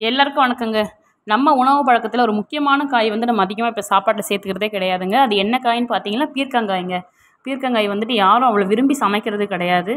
எல்லாருக்கும் வணக்கங்க. நம்ம உணவு பழக்கத்தில் ஒரு முக்கியமான காய் வந்து நம்ம அதிகமாக இப்போ சாப்பாட்டில் சேர்த்துக்கிறதே கிடையாதுங்க. அது என்ன காயின்னு பார்த்தீங்கன்னா பீர்க்கங்காய்ங்க. பீர்க்கங்காய் வந்துட்டு யாரும் அவ்வளோ விரும்பி சமைக்கிறது கிடையாது.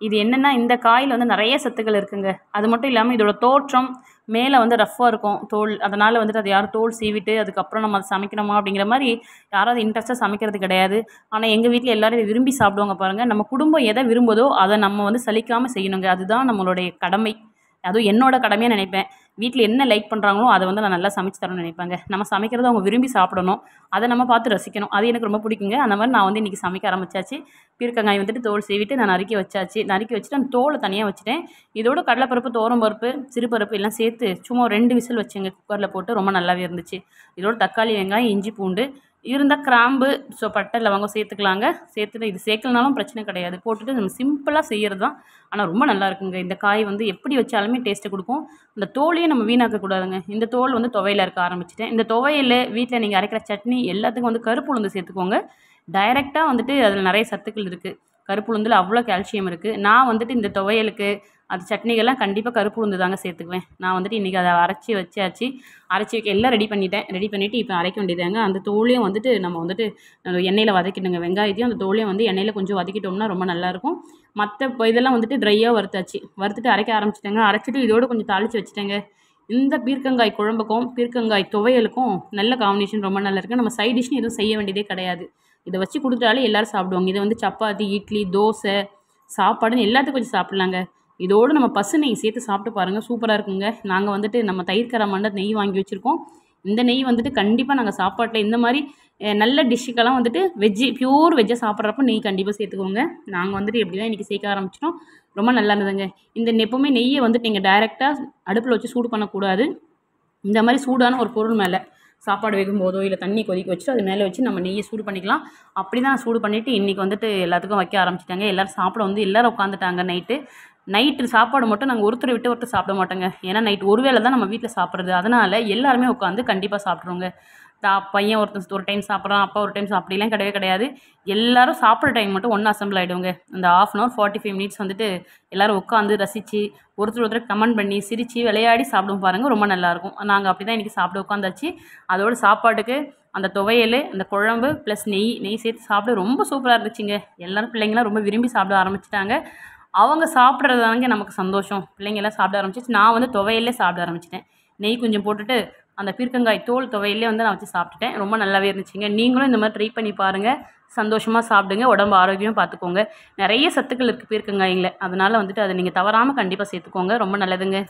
இது என்னென்னா இந்த காயில் வந்து நிறைய சத்துக்கள் இருக்குங்க. அது மட்டும் இல்லாமல் இதோட தோற்றம் மேலே வந்து ரஃப்பாக இருக்கும். தோல் அதனால் வந்துட்டு அது யாரும் தோல் சீவிட்டு அதுக்கப்புறம் நம்ம அதை சமைக்கணுமா அப்படிங்கிற மாதிரி யாரும் அது இன்ட்ரெஸ்ட்டாக சமைக்கிறது கிடையாது. ஆனால் எங்கள் வீட்டில் எல்லோரும் இதை விரும்பி சாப்பிடுவாங்க பாருங்கள் நம்ம குடும்பம் எதை விரும்புதோ அதை நம்ம வந்து சலிக்காமல் செய்யணுங்க. அதுதான் நம்மளுடைய கடமை. அதுவும் என்னோட கடமையாக நினைப்பேன். வீட்டில் என்ன லைக் பண்ணுறாங்களோ அதை வந்து நான் நல்லா சமைச்சு தரணும்னு நினைப்பாங்க. நம்ம சமைக்கிறத அவங்க விரும்பி சாப்பிடணும். அதை நம்ம பார்த்து ரசிக்கணும். அது எனக்கு ரொம்ப பிடிக்குங்க. அந்த மாதிரி நான் வந்து இன்றைக்கி சமைக்க ஆரம்பிச்சாச்சு. பீர்க்கங்காய் வந்துட்டு தோல் சீவிட்டு நான் நறுக்கி வச்சாச்சு. நறுக்கி வச்சுட்டு அந்த தோலை தனியாக வச்சுட்டேன். இதோட கடலைப்பருப்பு தோரம்பருப்பு சிறுபருப்பு எல்லாம் சேர்த்து சும்மா ரெண்டு விசில் வச்சுங்க குக்கரில் போட்டு ரொம்ப நல்லாவே இருந்துச்சு. இதோட தக்காளி வெங்காயம் இஞ்சி பூண்டு இருந்தால் கிராம்பு ஸோ பட்டை லவங்கம் சேர்த்துக்கலாங்க. சேர்த்துட்டு இது சேர்க்கலனாலும் பிரச்சனை கிடையாது. போட்டுட்டு நம்ம சிம்பிளாக செய்கிறது தான் ஆனால் ரொம்ப நல்லா இருக்குங்க. இந்த காய் வந்து எப்படி வச்சாலுமே டேஸ்ட்டு கொடுக்கும். இந்த தோலையே நம்ம வீணாக்கக்கூடாதுங்க இந்த தோல் வந்து துவையில் இருக்க ஆரம்பிச்சிட்டேன். இந்த துவையில் வீட்டில் நீங்கள் அரைக்கிற சட்னி எல்லாத்துக்கும் வந்து கருப்பு உளுந்து சேர்த்துக்கோங்க. டைரெக்டாக வந்துட்டு அதில் நிறைய சத்துக்கள் இருக்குது கருப்பு உளுந்தில் அவ்வளோ கால்சியம் இருக்குது நான் வந்துட்டு இந்த துவையலுக்கு அது சட்னிகள்லாம் கண்டிப்பாக கருப்பு உளுந்து தாங்க சேர்த்துக்குவேன். நான் வந்துட்டு இன்றைக்கி அதை அரைச்சி வச்சாச்சு. அரைச்சி வைக்க எல்லாம் ரெடி பண்ணிட்டேன். ரெடி பண்ணிவிட்டு இப்போ அரைக்க வேண்டியதாங்க அந்த தோலையும் வந்துட்டு நம்ம வந்துட்டு எண்ணெயில் வதக்கிடுங்க. வெங்காயத்தையும் அந்த தோலையும் வந்து எண்ணெயில் கொஞ்சம் வதக்கிட்டோம்னா ரொம்ப நல்லாயிருக்கும் மற்ற இப்போ இதெல்லாம் வந்துட்டு ட்ரையாக வறுத்தாச்சு. வறுத்துட்டு அரைக்க ஆரம்பிச்சிட்டேங்க. அரைச்சிட்டு இதோடு கொஞ்சம் தாளித்து வச்சுட்டேங்க. இந்த பீர்க்கங்காய் குழம்புக்கும் பீர்க்கங்காய் துவையலுக்கும் நல்ல காம்பினேஷன் ரொம்ப நல்லா இருக்குது நம்ம சைட் டிஷ்னு எதுவும் செய்ய வேண்டியதே கிடையாது. இதை வச்சு கொடுத்தாலே எல்லோரும் சாப்பிடுவாங்க. இதை வந்து சப்பாத்தி இட்லி தோசை சாப்பாடுன்னு எல்லாத்துக்கும் கொஞ்சம் சாப்பிட்லாங்க. இதோடு நம்ம பசு நெய் சேர்த்து சாப்பிட்டு பாருங்கள் சூப்பராக இருக்குங்க. நாங்கள் வந்துட்டு நம்ம தயிர்க்கரை மண்ட நெய் வாங்கி வச்சுருக்கோம். இந்த நெய் வந்துட்டு கண்டிப்பாக நாங்கள் சாப்பாட்டில் இந்த மாதிரி நல்ல டிஷ்ஷுக்கெல்லாம் வந்துட்டு வெஜ்ஜு பியூர் வெஜ்ஜை சாப்பிட்றப்ப நெய் கண்டிப்பாக சேர்த்துக்கோங்க. நாங்கள் வந்துட்டு எப்படி தான் இன்றைக்கி சேர்க்க ஆரம்பிச்சிட்டோம். ரொம்ப நல்லா இருந்ததுங்க இந்த எப்போவுமே நெய்யை வந்துட்டு நீங்கள் டைரெக்டாக அடுப்பில் வச்சு சூடு பண்ணக்கூடாது. இந்த மாதிரி சூடான ஒரு பொருள் மேலே சாப்பாடு வைக்கும் போதோ இல்லை தண்ணி கொதிக்க வச்சுட்டு அது மேலே வச்சு நம்ம நெய்யை சூடு பண்ணிக்கலாம். அப்படி தான் சூடு பண்ணிவிட்டு இன்றைக்கி வந்துட்டு எல்லாத்துக்கும் வைக்க ஆரம்பிச்சிட்டாங்க. எல்லோரும் சாப்பிட வந்து எல்லோரும் உட்காந்துட்டாங்க நைட்டு. நைட்டு சாப்பாடு மட்டும் நாங்கள் ஒருத்தர் விட்டு ஒருத்தர் சாப்பிட மாட்டோங்க. ஏன்னா நைட் ஒரு வேளை தான் நம்ம வீட்டில் சாப்பிட்றது. அதனால் எல்லாருமே உட்காந்து கண்டிப்பாக சாப்பிட்ருவோங்க தா பையன் ஒருத்தன் ஒரு டைம் சாப்பிட்றான் அப்பா ஒரு டைம் அப்படிலாம் கிடையவே கிடையாது. எல்லாரும் சாப்பிட்ற டைம் மட்டும் ஒன்றா அசம்பிள் ஆகிடுவோங்க இந்த half an hour forty five minutes வந்துட்டு எல்லோரும் உட்காந்து ரசித்து ஒருத்தர் ஒருத்தர் கமெண்ட் பண்ணி சிரித்து விளையாடி சாப்பிடும் பாருங்கள் ரொம்ப நல்லாயிருக்கும் நாங்கள் அப்படி தான் இன்றைக்கி சாப்பிட உட்காந்தாச்சு. அதோட சாப்பாட்டுக்கு அந்த துவையல் அந்த குழம்பு ப்ளஸ் நெய் நெய் சேர்த்து சாப்பிட ரொம்ப சூப்பராக இருந்துச்சுங்க. எல்லோரும் பிள்ளைங்களாம் ரொம்ப விரும்பி சாப்பிட ஆரம்பிச்சிட்டாங்க. அவங்க சாப்பிட்றதாங்க நமக்கு சந்தோஷம். பிள்ளைங்கள்லாம் சாப்பிட ஆரம்பிச்சிச்சு. நான் வந்து துவையிலே சாப்பிட ஆரம்பிச்சிட்டேன். நெய் கொஞ்சம் போட்டுட்டு அந்த பீர்க்கங்காய் தோல் துவையிலே வந்து நான் வச்சு சாப்பிட்டுட்டேன். ரொம்ப நல்லாவே இருந்துச்சுங்க. நீங்களும் இந்த மாதிரி ட்ரை பண்ணி பாருங்கள் சந்தோஷமாக சாப்பிடுங்க. உடம்பு ஆரோக்கியமாக பார்த்துக்கோங்க. நிறைய சத்துக்கள் இருக்குது பீர்க்கங்காயில். அதனால் வந்துட்டு அதை நீங்கள் தவறாமல் கண்டிப்பாக சேர்த்துக்கோங்க. ரொம்ப நல்லதுங்க.